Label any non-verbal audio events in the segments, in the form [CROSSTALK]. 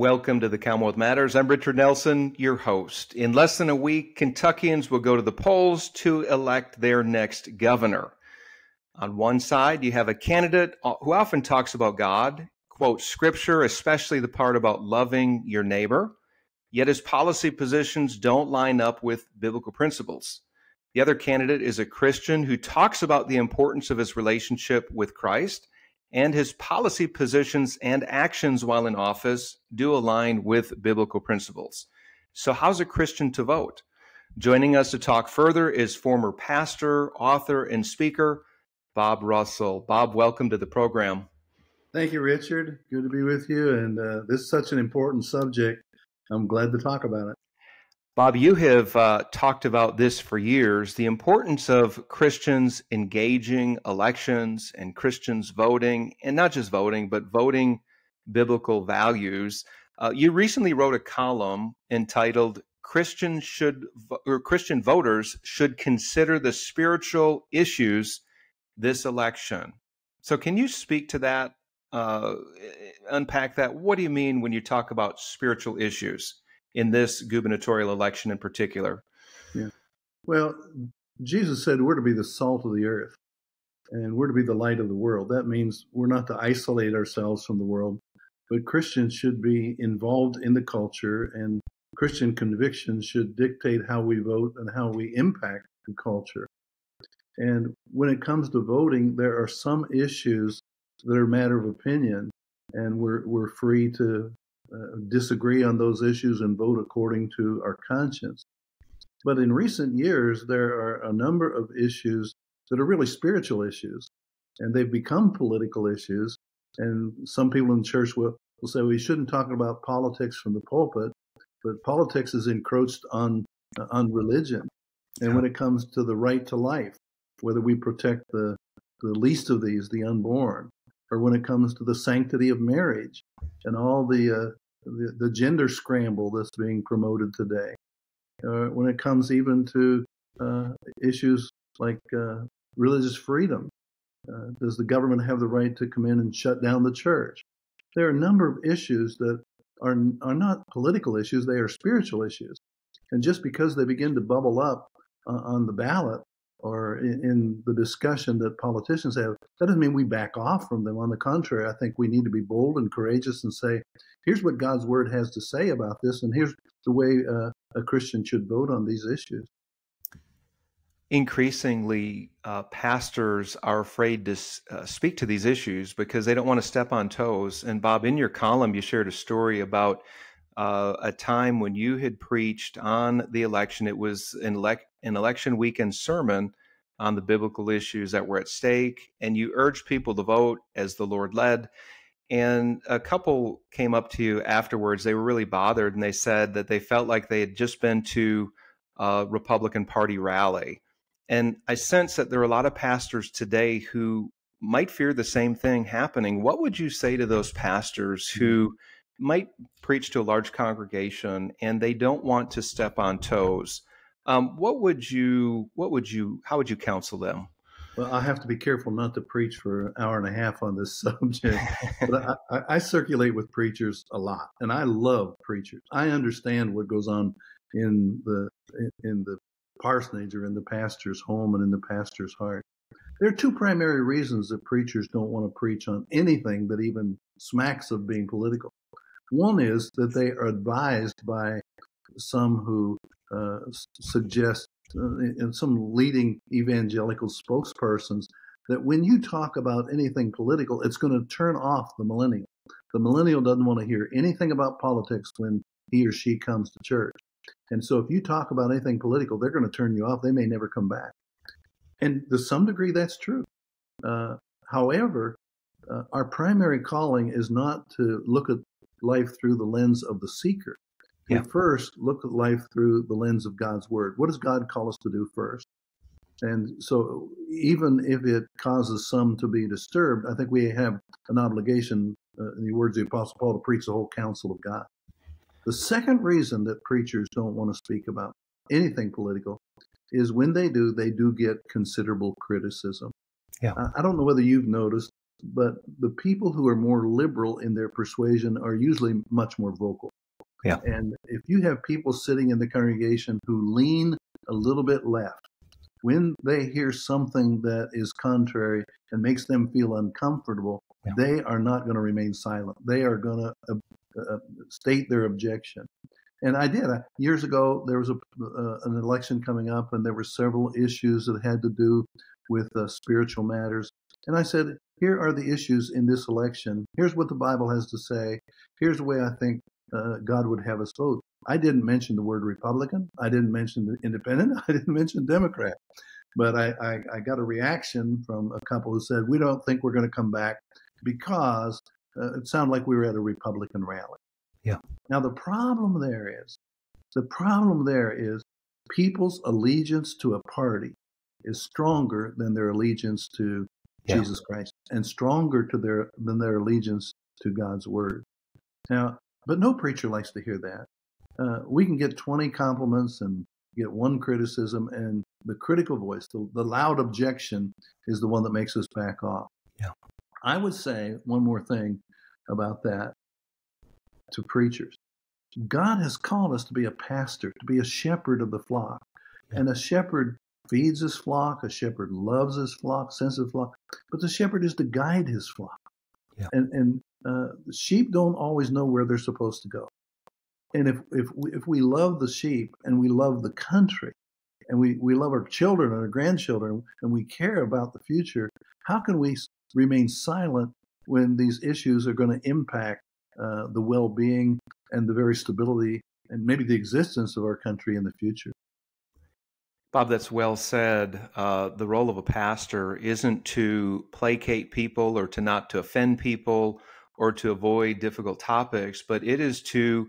Welcome to the Commonwealth Matters. I'm Richard Nelson, your host. In less than a week, Kentuckians will go to the polls to elect their next governor. On one side, you have a candidate uh, who often talks about God, quotes scripture, especially the part about loving your neighbor, yet his policy positions don't line up with biblical principles. The other candidate is a Christian who talks about the importance of his relationship with Christ and his policy positions and actions while in office do align with biblical principles. So, how's a Christian to vote? Joining us to talk further is former pastor, author, and speaker Bob Russell. Bob, welcome to the program. Thank you, Richard. Good to be with you. And uh, this is such an important subject. I'm glad to talk about it. Bob, you have uh, talked about this for years the importance of Christians engaging elections and Christians voting, and not just voting, but voting biblical values. Uh, you recently wrote a column entitled Christians should or Christian voters should consider the spiritual issues this election. So, can you speak to that? Uh, unpack that. What do you mean when you talk about spiritual issues? In this gubernatorial election in particular? Yeah. Well, Jesus said we're to be the salt of the earth and we're to be the light of the world. That means we're not to isolate ourselves from the world, but Christians should be involved in the culture and Christian convictions should dictate how we vote and how we impact the culture. And when it comes to voting, there are some issues that are a matter of opinion, and we're, we're free to uh, disagree on those issues and vote according to our conscience. But in recent years, there are a number of issues that are really spiritual issues, and they've become political issues. And some people in church will, will say we shouldn't talk about politics from the pulpit, but politics is encroached on uh, on religion. And when it comes to the right to life, whether we protect the the least of these, the unborn, or when it comes to the sanctity of marriage and all the uh, the, the gender scramble that's being promoted today. Uh, when it comes even to uh, issues like uh, religious freedom, uh, does the government have the right to come in and shut down the church? There are a number of issues that are are not political issues; they are spiritual issues. And just because they begin to bubble up uh, on the ballot or in, in, the discussion that politicians have, that doesn't mean we back off from them. On the contrary, I think we need to be bold and courageous and say, here's what God's word has to say about this, and here's the way uh, a Christian should vote on these issues. Increasingly, uh, pastors are afraid to uh, speak to these issues because they don't want to step on toes. And Bob, in your column, you shared a story about uh, a time when you had preached on the election. It was an, elect- an election weekend sermon on the biblical issues that were at stake, and you urged people to vote as the Lord led. And a couple came up to you afterwards. They were really bothered, and they said that they felt like they had just been to a Republican Party rally. And I sense that there are a lot of pastors today who might fear the same thing happening. What would you say to those pastors who mm-hmm might preach to a large congregation and they don't want to step on toes, um, what would you what would you how would you counsel them? Well, I have to be careful not to preach for an hour and a half on this [LAUGHS] subject. but I, I, circulate with preachers a lot, and I love preachers. I understand what goes on in the in the parsonage or in the pastor's home and in the pastor's heart. There are two primary reasons that preachers don't want to preach on anything that even smacks of being political. One is that they are advised by some who uh, suggest, uh, and some leading evangelical spokespersons, that when you talk about anything political, it's going to turn off the millennial. The millennial doesn't want to hear anything about politics when he or she comes to church. And so if you talk about anything political, they're going to turn you off. They may never come back. And to some degree, that's true. Uh, however, uh, our primary calling is not to look at life through the lens of the seeker. Yeah. First look at life through the lens of God's word. What does God call us to do first? And so, even if it causes some to be disturbed, I think we have an obligation, uh, in the words of the Apostle Paul, to preach the whole counsel of God. The second reason that preachers don't want to speak about anything political is when they do, they do get considerable criticism. Yeah. I don't know whether you've noticed but the people who are more liberal in their persuasion are usually much more vocal. Yeah. And if you have people sitting in the congregation who lean a little bit left, when they hear something that is contrary and makes them feel uncomfortable, yeah. they are not going to remain silent. They are going to uh, uh, state their objection. And I did. I, years ago, there was a, uh, an election coming up, and there were several issues that had to do with uh, spiritual matters. And I said, here are the issues in this election. Here's what the Bible has to say. Here's the way I think uh, God would have us vote. I didn't mention the word Republican. I didn't mention the independent. [LAUGHS] I didn't mention Democrat. But I, I, I got a reaction from a couple who said, we don't think we're going to come back because uh, it sounded like we were at a Republican rally. Yeah. Now, the problem there is, the problem there is people's allegiance to a party is stronger than their allegiance to yeah. Jesus Christ and stronger to their than their allegiance to God's word. Now, but no preacher likes to hear that. Uh, we can get 20 compliments and get one criticism, and the critical voice, the, the loud objection, is the one that makes us back off. Yeah. I would say one more thing about that to preachers. God has called us to be a pastor, to be a shepherd of the flock. Yeah. And a shepherd feeds his flock, a shepherd loves his flock, sensitive flock, but the shepherd is to guide his flock. Yeah. And, and uh, sheep don't always know where they're supposed to go. And if, if, we, if we love the sheep and we love the country and we, we love our children and our grandchildren and we care about the future, how can we remain silent when these issues are going to impact uh, the well being and the very stability and maybe the existence of our country in the future. Bob, that's well said. Uh, the role of a pastor isn't to placate people or to not to offend people or to avoid difficult topics, but it is to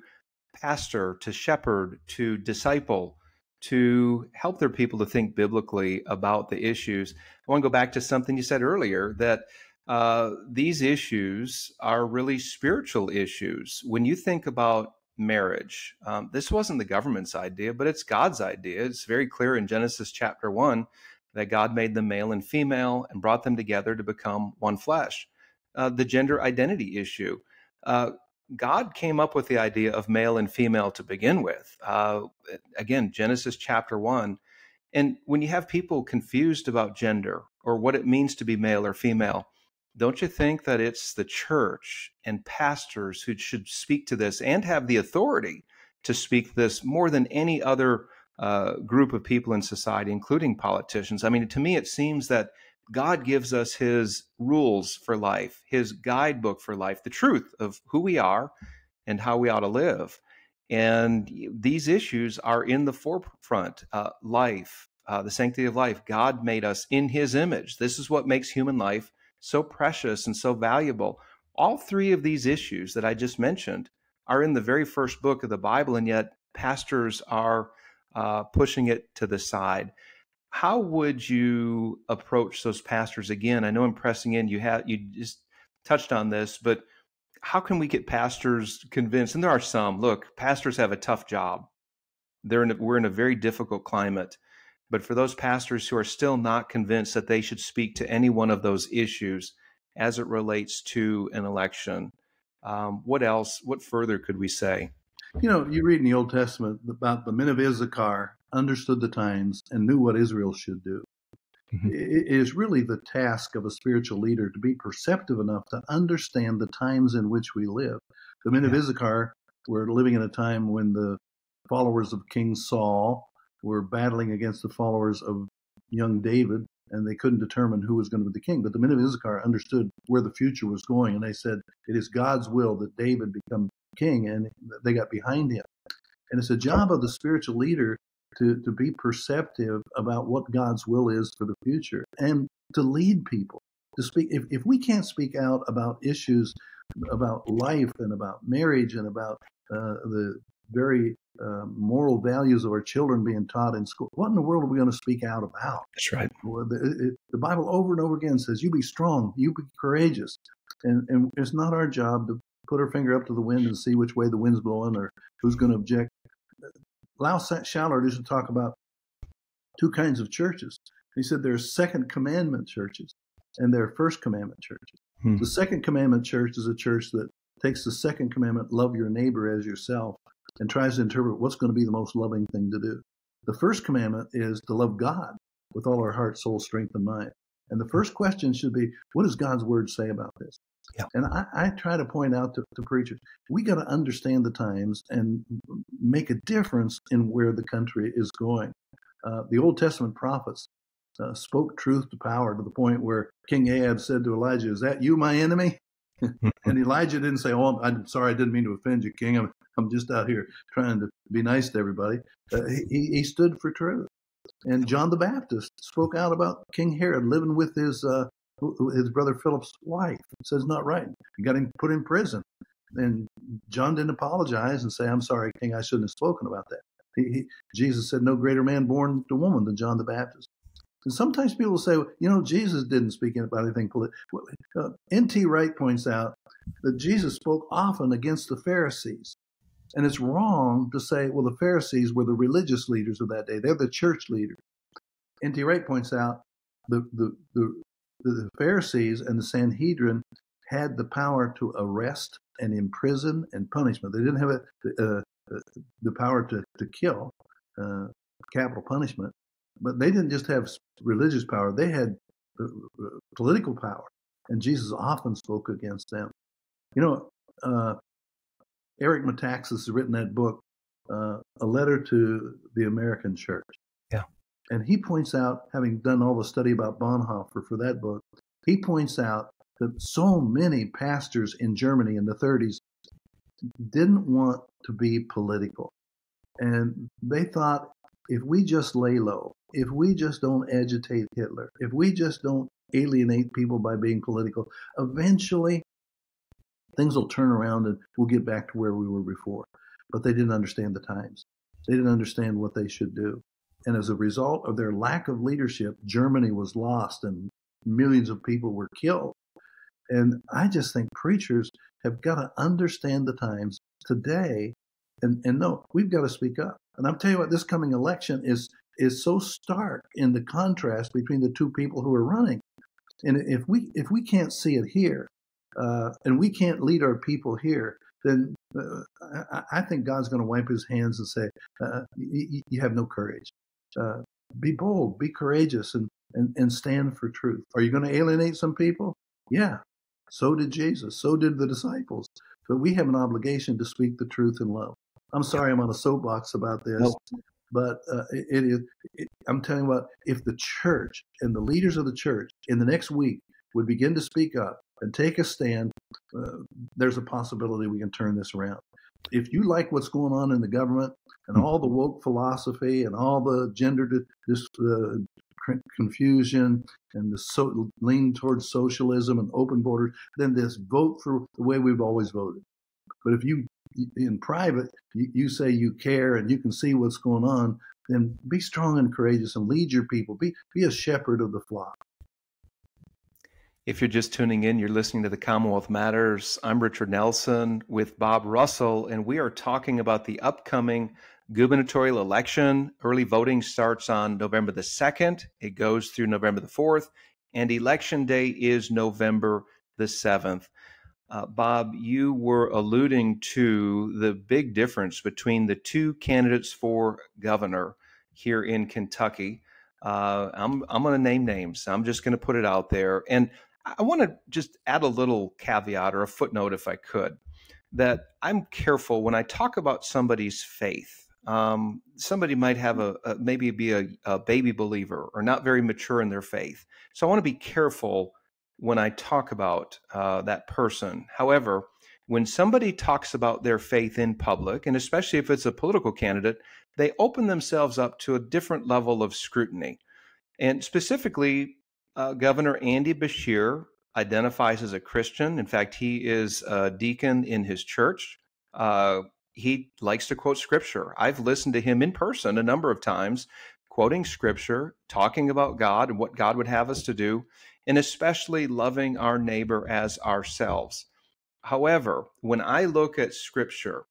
pastor, to shepherd, to disciple, to help their people to think biblically about the issues. I want to go back to something you said earlier that uh, these issues are really spiritual issues. When you think about marriage, um, this wasn't the government's idea, but it's God's idea. It's very clear in Genesis chapter 1 that God made them male and female and brought them together to become one flesh. Uh, the gender identity issue. Uh, God came up with the idea of male and female to begin with. Uh, again, Genesis chapter 1. And when you have people confused about gender or what it means to be male or female, don't you think that it's the church and pastors who should speak to this and have the authority to speak this more than any other uh, group of people in society, including politicians? I mean, to me, it seems that God gives us his rules for life, his guidebook for life, the truth of who we are and how we ought to live. And these issues are in the forefront uh, life, uh, the sanctity of life. God made us in his image. This is what makes human life so precious and so valuable. All three of these issues that I just mentioned are in the very first book of the Bible, and yet pastors are uh, pushing it to the side. How would you approach those pastors again? I know I'm pressing in. You had you just touched on this, but how can we get pastors convinced? And there are some. Look, pastors have a tough job. They're in a, we're in a very difficult climate. But for those pastors who are still not convinced that they should speak to any one of those issues as it relates to an election, um, what else, what further could we say? You know, you read in the Old Testament about the men of Issachar understood the times and knew what Israel should do. Mm-hmm. It is really the task of a spiritual leader to be perceptive enough to understand the times in which we live. The men yeah. of Issachar were living in a time when the followers of King Saul were battling against the followers of young David, and they couldn't determine who was going to be the king. But the men of Issachar understood where the future was going, and they said, It is God's will that David become king, and they got behind him. And it's a job of the spiritual leader to, to be perceptive about what God's will is for the future and to lead people. To speak, if, if we can't speak out about issues about life and about marriage and about uh, the very uh, moral values of our children being taught in school. What in the world are we going to speak out about? That's right. Well, the, it, the, Bible over and over again says, "You be strong, you be courageous," and and it's not our job to put our finger up to the wind and see which way the wind's blowing or who's going to object. Lau Shallard used to talk about two kinds of churches. He said there are second commandment churches and there are first commandment churches. Hmm. The second commandment church is a church that takes the second commandment, love your neighbor as yourself, and tries to interpret what's going to be the most loving thing to do. The first commandment is to love God with all our heart, soul, strength, and mind. And the first question should be, what does God's word say about this? Yeah. And I, I, try to point out to, to preachers, we got to understand the times and make a difference in where the country is going. Uh, the Old Testament prophets uh, spoke truth to power to the point where King Ahab said to Elijah, Is that you, my enemy? [LAUGHS] and Elijah didn't say, Oh, I'm sorry, I didn't mean to offend you, King. I'm, I'm just out here trying to be nice to everybody. Uh, he, he stood for truth. And John the Baptist spoke out about King Herod living with his uh, his brother Philip's wife. He says not right. He got him put in prison. And John didn't apologize and say, "I'm sorry, King. I shouldn't have spoken about that." He, he, Jesus said, "No greater man born to woman than John the Baptist." And sometimes people say, you know, Jesus didn't speak about anything political. Uh, N.T. Wright points out that Jesus spoke often against the Pharisees. And it's wrong to say, well, the Pharisees were the religious leaders of that day. They're the church leaders. N.T. Wright points out the, the, the, the Pharisees and the Sanhedrin had the power to arrest and imprison and punishment. They didn't have a, uh, uh, the power to, to kill, uh, capital punishment, but they didn't just have religious power, they had uh, uh, political power. And Jesus often spoke against them. You know, Eric Metaxas has written that book, uh, A Letter to the American Church. Yeah. And he points out, having done all the study about Bonhoeffer for that book, he points out that so many pastors in Germany in the 30s didn't want to be political. And they thought if we just lay low, if we just don't agitate Hitler, if we just don't alienate people by being political, eventually things will turn around and we'll get back to where we were before. But they didn't understand the times. They didn't understand what they should do. And as a result of their lack of leadership, Germany was lost and millions of people were killed. And I just think preachers have got to understand the times today and, and no, we've got to speak up. And I'm telling you what, this coming election is is so stark in the contrast between the two people who are running. And if we if we can't see it here, uh, and we can't lead our people here, then uh, I, I, think God's going to wipe his hands and say, uh, you have no courage. Uh, be bold, be courageous, and, and, and stand for truth. Are you going to alienate some people? Yeah. So did Jesus. So did the disciples. But we have an obligation to speak the truth in love. I'm sorry I'm on a soapbox about this, no. but uh, it is. I'm telling you what, if the church and the leaders of the church in the next week would begin to speak up and take a stand, uh, there's a possibility we can turn this around. If you like what's going on in the government and hmm. all the woke philosophy and all the gender dis, uh, confusion and the so, lean towards socialism and open borders, then this vote for the way we've always voted. But if you, in private, you, you say you care and you can see what's going on, then be strong and courageous and lead your people. Be, be a shepherd of the flock. If you're just tuning in, you're listening to the Commonwealth Matters. I'm Richard Nelson with Bob Russell, and we are talking about the upcoming gubernatorial election. Early voting starts on November the 2nd, it goes through November the 4th, and election day is November the 7th. Uh, Bob, you were alluding to the big difference between the two candidates for governor here in Kentucky. Uh, I'm I'm going to name names. I'm just going to put it out there, and I want to just add a little caveat or a footnote, if I could, that I'm careful when I talk about somebody's faith. Um, somebody might have a, a maybe be a, a, baby believer or not very mature in their faith. So I want to be careful when I talk about uh, that person. However, when somebody talks about their faith in public, and especially if it's a political candidate, they open themselves up to a different level of scrutiny. And specifically, uh, Governor Andy Beshear identifies as a Christian. In fact, he is a deacon in his church. Uh, he likes to quote scripture. I've listened to him in person a number of times, quoting scripture, talking about God and what God would have us to do, and especially loving our neighbor as ourselves. However, when I look at scripture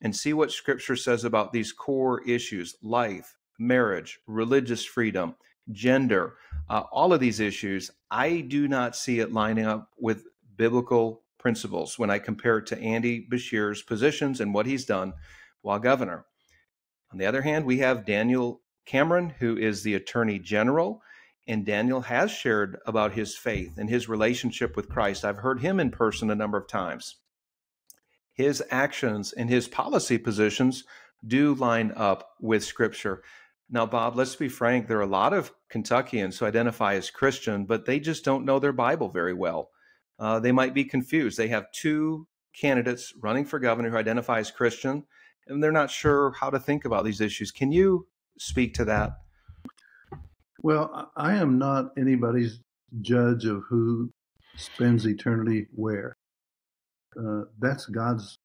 and see what scripture says about these core issues life, marriage, religious freedom, gender, uh, all of these issues, I do not see it lining up with biblical principles when I compare it to Andy Beshear's positions and what he's done while governor. On the other hand, we have Daniel Cameron, who is the Attorney General, and Daniel has shared about his faith and his relationship with Christ. I've heard him in person a number of times. His actions and his policy positions do line up with Scripture. Now, Bob, let's be frank, there are a lot of Kentuckians who identify as Christian, but they just don't know their Bible very well. Uh, they might be confused. They have two candidates running for governor who identify as Christian, and they're not sure how to think about these issues. Can you speak to that? Well, I am not anybody's judge of who spends eternity where. Uh, that's God's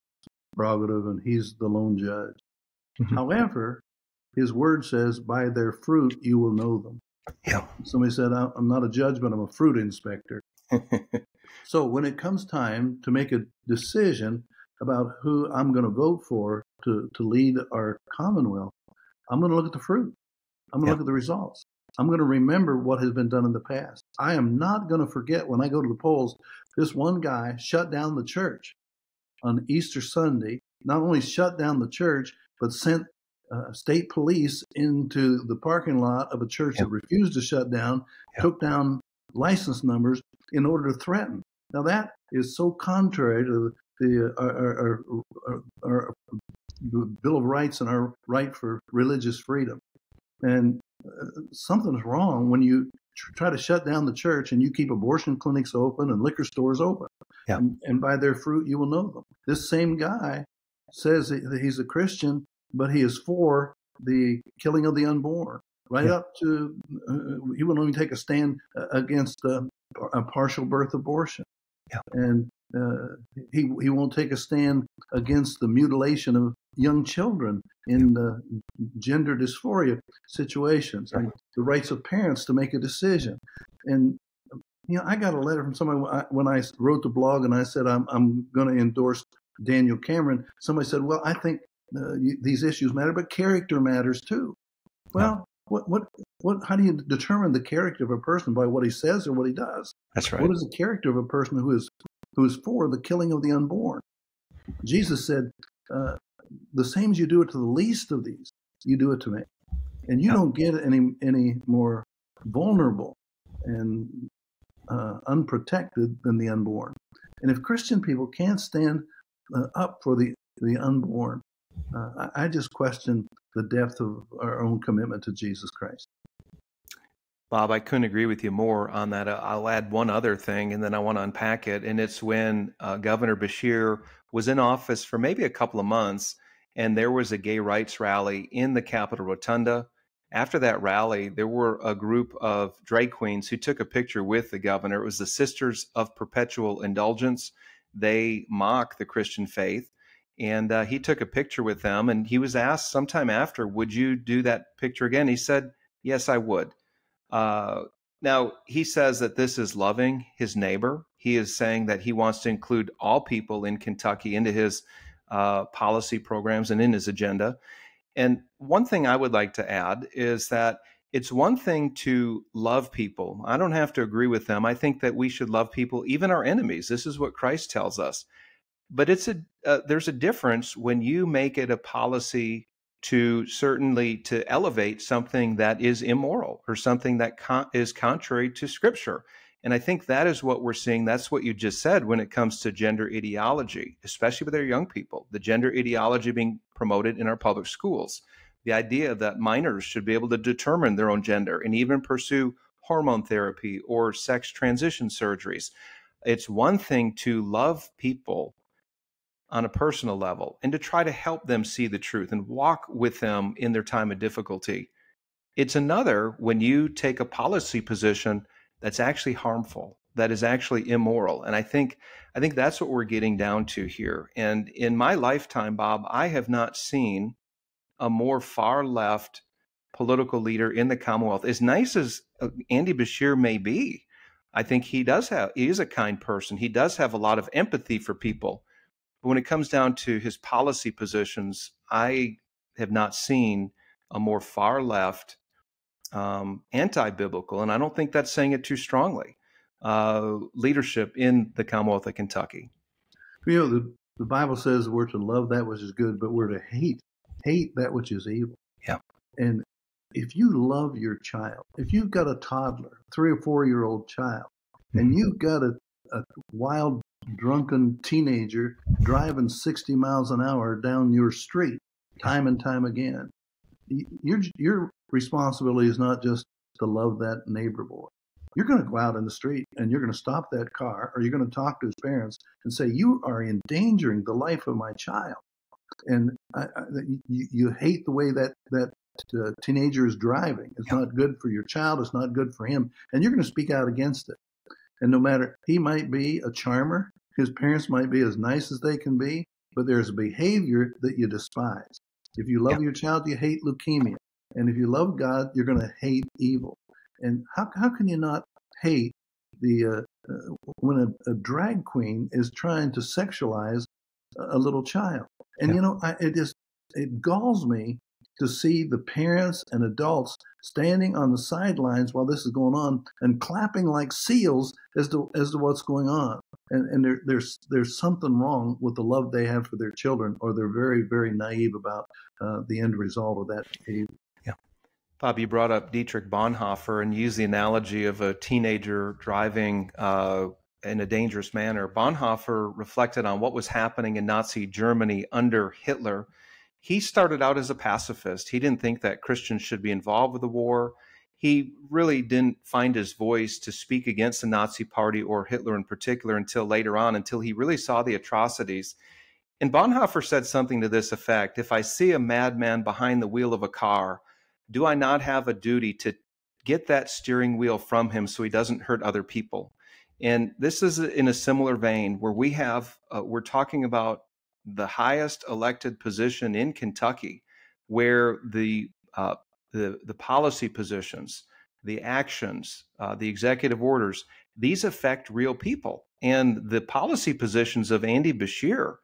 prerogative, and He's the lone judge. Mm-hmm. However, His word says, "By their fruit you will know them." Yeah. Somebody said, "I'm not a judge, but I'm a fruit inspector." [LAUGHS] so when it comes time to make a decision about who I'm going to vote for to to lead our Commonwealth, I'm going to look at the fruit. I'm going to yeah. look at the results. I'm going to remember what has been done in the past. I am not going to forget when I go to the polls, this one guy shut down the church on Easter Sunday, not only shut down the church, but sent uh, state police into the parking lot of a church that refused to shut down, took down license numbers in order to threaten. Now, that is so contrary to the, uh, our, our, our, our Bill of Rights and our right for religious freedom. And something's wrong when you try to shut down the church and you keep abortion clinics open and liquor stores open. Yeah. And, and by their fruit you will know them. This same guy says that he's a Christian, but he is for the killing of the unborn, right yeah. up to uh, he won't even take a stand uh, against uh, a partial birth abortion. Yeah. And uh, he he won't take a stand against the mutilation of young children in the gender dysphoria situations and the rights of parents to make a decision. And you know, I got a letter from somebody when I wrote the blog and I said I'm I'm going to endorse Daniel Cameron. Somebody said, "Well, I think uh, these issues matter, but character matters too." Well, what what what? How do you determine the character of a person by what he says or what he does? That's right. What is the character of a person who is who is for the killing of the unborn? Jesus said, uh, "The same as you do it to the least of these, you do it to me," and you don't get any any more vulnerable and uh, unprotected than the unborn. And if Christian people can't stand uh, up for the the unborn, uh, I, just question the depth of our own commitment to Jesus Christ. Bob, I couldn't agree with you more on that. Uh, I'll add one other thing and then I want to unpack it. And it's when uh, Governor Beshear was in office for maybe a couple of months and there was a gay rights rally in the Capitol Rotunda. After that rally, there were a group of drag queens who took a picture with the governor. It was the Sisters of Perpetual Indulgence. They mock the Christian faith. And uh, he took a picture with them and he was asked sometime after, Would you do that picture again? He said, Yes, I would. Uh, now, he says that this is loving his neighbor. He is saying that he wants to include all people in Kentucky into his uh, policy programs and in his agenda. And one thing I would like to add is that it's one thing to love people. I don't have to agree with them. I think that we should love people, even our enemies. This is what Christ tells us. But it's a uh, there's a difference when you make it a policy to certainly to elevate something that is immoral or something that con- is contrary to scripture and i think that is what we're seeing that's what you just said when it comes to gender ideology especially with our young people the gender ideology being promoted in our public schools the idea that minors should be able to determine their own gender and even pursue hormone therapy or sex transition surgeries. It's one thing to love people on a personal level and to try to help them see the truth and walk with them in their time of difficulty. It's another when you take a policy position that's actually harmful, that is actually immoral. And I think I think that's what we're getting down to here. And in my lifetime, Bob, I have not seen a more far left political leader in the Commonwealth. As nice as uh, Andy Beshear may be, I think he does have he is a kind person. He does have a lot of empathy for people but when it comes down to his policy positions, I have not seen a more far left, um, anti biblical, and I don't think that's saying it too strongly. uh, leadership in the Commonwealth of Kentucky. You know, the, the Bible says we're to love that which is good, but we're to hate hate that which is evil. Yeah. And if you love your child, if you've got a toddler, three or four year old child, and mm-hmm. you've got a, a wild, drunken teenager driving 60 miles an hour down your street time and time again, your, your responsibility is not just to love that neighbor boy. You're going to go out in the street and you're going to stop that car or you're going to talk to his parents and say, You are endangering the life of my child. And I, I, you, you hate the way that, that uh, teenager is driving. It's not good for your child. It's not good for him. And you're going to speak out against it. And no matter, he might be a charmer, his parents might be as nice as they can be, but there's a behavior that you despise. If you love yeah. your child, you hate leukemia. And if you love God, you're going to hate evil. And how, how can you not hate the uh, uh, when a, a, drag queen is trying to sexualize a, a little child? And yeah. you know, I, it just it galls me to see the parents and adults standing on the sidelines while this is going on and clapping like seals as to as to what's going on. And and there, there's there's something wrong with the love they have for their children, or they're very very naive about uh, the end result of that behavior. Yeah, Bob, you brought up Dietrich Bonhoeffer and used the analogy of a teenager driving. Uh, in a dangerous manner. Bonhoeffer reflected on what was happening in Nazi Germany under Hitler he started out as a pacifist. He didn't think that Christians should be involved with the war. He really didn't find his voice to speak against the Nazi Party or Hitler in particular until later on, until he really saw the atrocities. And Bonhoeffer said something to this effect If I see a madman behind the wheel of a car, do I not have a duty to get that steering wheel from him so he doesn't hurt other people? And this is in a similar vein where we have, uh, we're talking about the highest elected position in Kentucky, where the uh, the the policy positions, the actions, uh, the executive orders, these affect real people, and the policy positions of Andy Beshear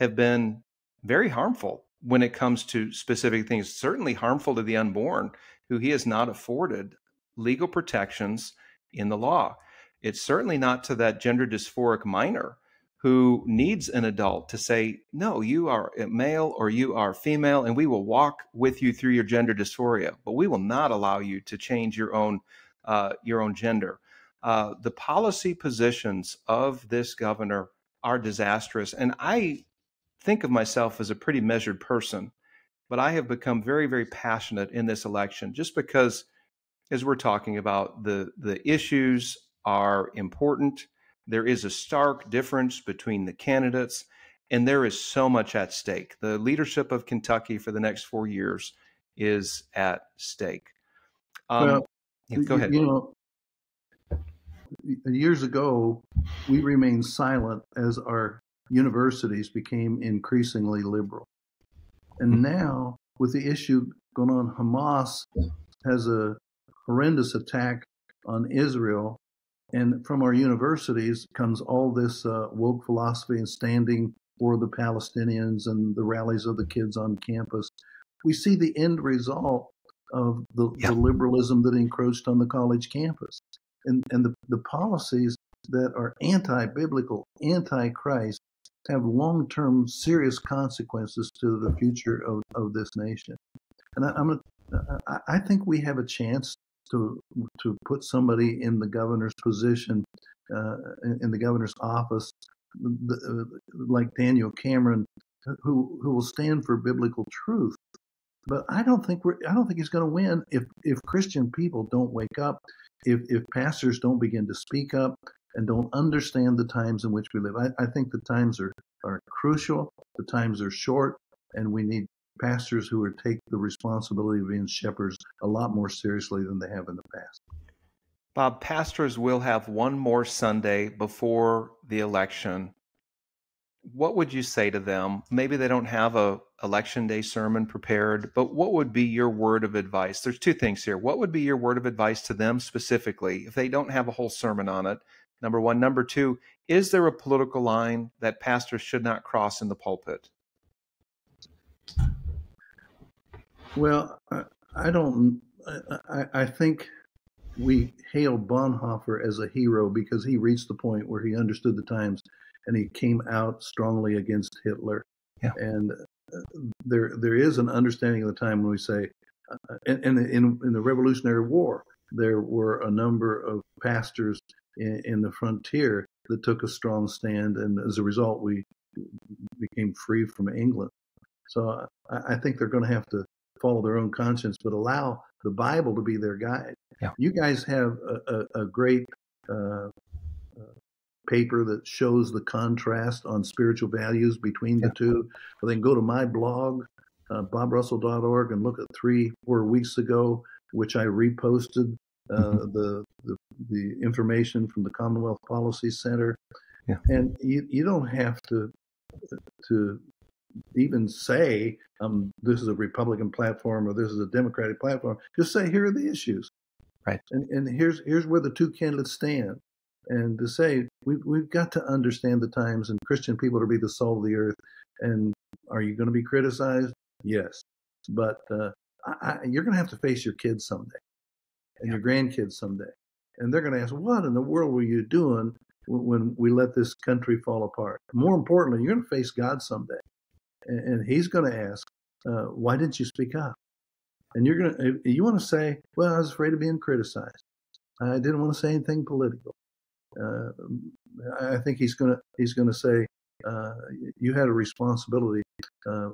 have been very harmful when it comes to specific things. Certainly harmful to the unborn, who he has not afforded legal protections in the law. It's certainly not to that gender dysphoric minor who needs an adult to say, no, you are male or you are female, and we will walk with you through your gender dysphoria, but we will not allow you to change your own uh, your own gender. Uh, the policy positions of this governor are disastrous, and I think of myself as a pretty measured person, but I have become very, very passionate in this election just because, as we're talking about, the the issues are important there is a stark difference between the candidates, and there is so much at stake. The leadership of Kentucky for the next four years is at stake. Um, well, yeah, go ahead. You know, years ago, we remained silent as our universities became increasingly liberal. And mm-hmm. now, with the issue going on, Hamas has a horrendous attack on Israel and from our universities comes all this uh, woke philosophy and standing for the Palestinians and the rallies of the kids on campus. We see the end result of the, yeah. the liberalism that encroached on the college campus. And, and the, the policies that are anti biblical, anti Christ, have long term serious consequences to the future of, of this nation. And I, I'm a, I think we have a chance to to put somebody in the governor's position, uh, in, in, the governor's office, the, uh, like Daniel Cameron, who who will stand for biblical truth. But I don't think we're I don't think he's going to win if if Christian people don't wake up, if if pastors don't begin to speak up and don't understand the times in which we live. I, I think the times are are crucial. The times are short, and we need pastors who would take the responsibility of being shepherds a lot more seriously than they have in the past. Bob, pastors will have one more Sunday before the election. What would you say to them? Maybe they don't have a election day sermon prepared, but what would be your word of advice? There's two things here. What would be your word of advice to them specifically if they don't have a whole sermon on it? Number 1, number 2, is there a political line that pastors should not cross in the pulpit? Well, I don't. I, I think we hail Bonhoeffer as a hero because he reached the point where he understood the times and he came out strongly against Hitler. Yeah. And uh, there there is an understanding of the time when we say, uh, and, and in, in the Revolutionary War, there were a number of pastors in, in the frontier that took a strong stand, and as a result, we became free from England. So I, I think they're going to have to follow their own conscience, but allow the Bible to be their guide. Yeah. You guys have a, a, a great uh, uh, paper that shows the contrast on spiritual values between the two. Or they can go to my blog, uh, bobrussell.org, and look at three, four weeks ago, which I reposted uh, mm-hmm. the, the, the information from the Commonwealth Policy Center. Yeah. And you, you don't have to to even say um, this is a Republican platform or this is a Democratic platform. Just say here are the issues, right? And and here's here's where the two candidates stand. And to say we've we've got to understand the times, and Christian people to be the salt of the earth. And are you going to be criticized? Yes, but uh, I, you're going to have to face your kids someday, and yeah. your grandkids someday, and they're going to ask, "What in the world were you doing when we let this country fall apart?" More importantly, you're going to face God someday and he's going to ask, uh, "Why didn't you speak up?" And you're going to you want to say, "Well, I was afraid of being criticized. I didn't want to say anything political." Uh, I think he's going to he's going to say, uh, "You had a responsibility. Uh,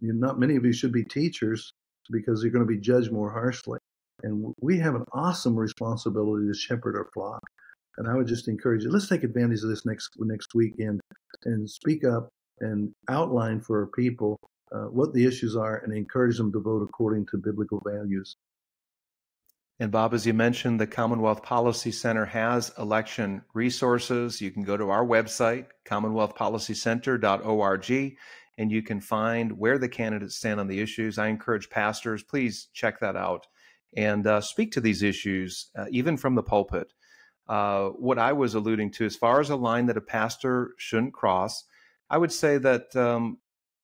not many of you should be teachers because you're going to be judged more harshly." And we have an awesome responsibility to shepherd our flock. And I would just encourage you, let's take advantage of this next next weekend and speak up and outline for our people uh, what the issues are and encourage them to vote according to biblical values. And Bob, as you mentioned, the Commonwealth Policy Center has election resources. You can go to our website, commonwealthpolicycenter.org, and you can find where the candidates stand on the issues. I encourage pastors, please check that out and uh, speak to these issues, uh, even from the pulpit. Uh, what I was alluding to, as far as a line that a pastor shouldn't cross, I would say that um,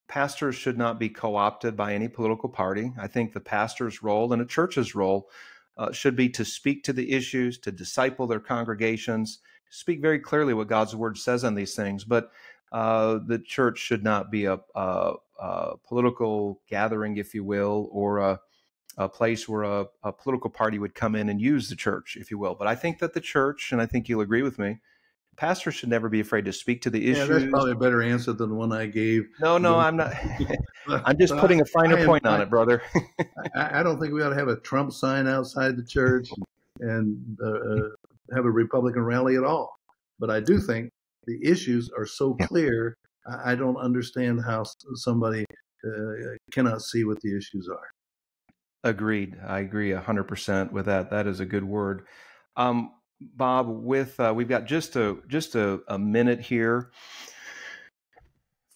pastors should not be co opted by any political party. I think the pastor's role and a church's role uh, should be to speak to the issues, to disciple their congregations, speak very clearly what God's word says on these things. But uh, the church should not be a, a, a, political gathering, if you will, or a, a place where a, a political party would come in and use the church, if you will. But I think that the church, and I think you'll agree with me, pastors should never be afraid to speak to the issue. Yeah, that's probably a better answer than the one I gave. No, no, I'm not. [LAUGHS] I'm just putting a finer am, point on it, brother. [LAUGHS] I, I, don't think we ought to have a Trump sign outside the church and uh, uh, have a Republican rally at all. But I do think the issues are so clear. I, I don't understand how somebody uh, cannot see what the issues are. Agreed. I agree 100% with that. That is a good word. Um, Bob, with uh, we've got just a just a, a minute here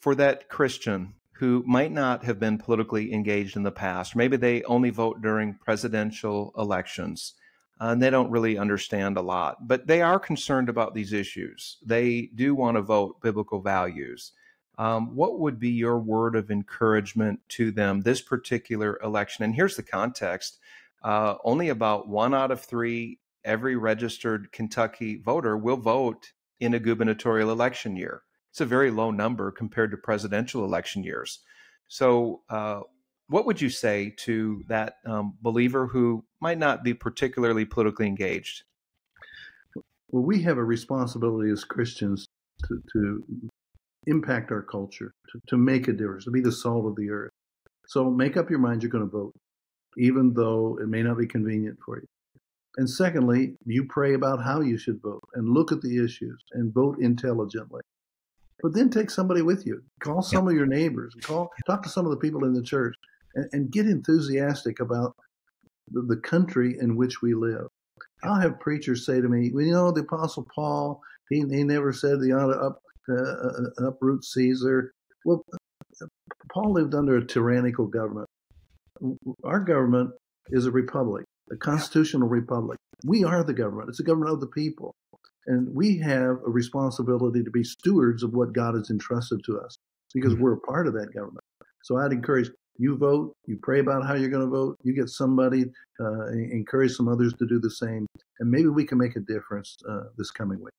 for that Christian who might not have been politically engaged in the past. Maybe they only vote during presidential elections. Uh, and they don't really understand a lot, but they are concerned about these issues. They do want to vote biblical values. Um, what would be your word of encouragement to them this particular election? And here's the context uh, only about one out of three every registered Kentucky voter will vote in a gubernatorial election year. It's a very low number compared to presidential election years. So, uh, what would you say to that um, believer who might not be particularly politically engaged? Well, we have a responsibility as Christians to, to impact our culture, to, to make a difference, to be the salt of the earth. So make up your mind you're going to vote, even though it may not be convenient for you. And secondly, you pray about how you should vote and look at the issues and vote intelligently. But then take somebody with you. Call some yeah. of your neighbors. Call, talk to some of the people in the church, and, and get enthusiastic about the, the, country in which we live. I'll have preachers say to me, "Well, you know, the Apostle Paul, he he never said they ought to up uh, uh uproot Caesar." Well, Paul lived under a tyrannical government. Our government is a republic a constitutional republic. We are the government. It's the government of the people. And we have a responsibility to be stewards of what God has entrusted to us because mm-hmm. we're a part of that government. So I'd encourage You vote, you pray about how you're going to vote, you get somebody, uh, encourage some others to do the same, and maybe we can make a difference uh, this coming week.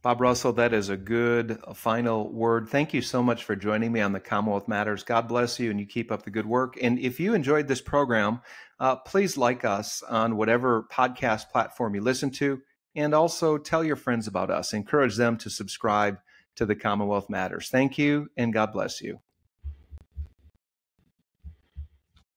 Bob Russell, that is a good final word. Thank you so much for joining me on the Commonwealth Matters. God bless you and you keep up the good work. And if you enjoyed this program, uh, please like us on whatever podcast platform you listen to, and also tell your friends about us. Encourage them to subscribe to the Commonwealth Matters. Thank you, and God bless you.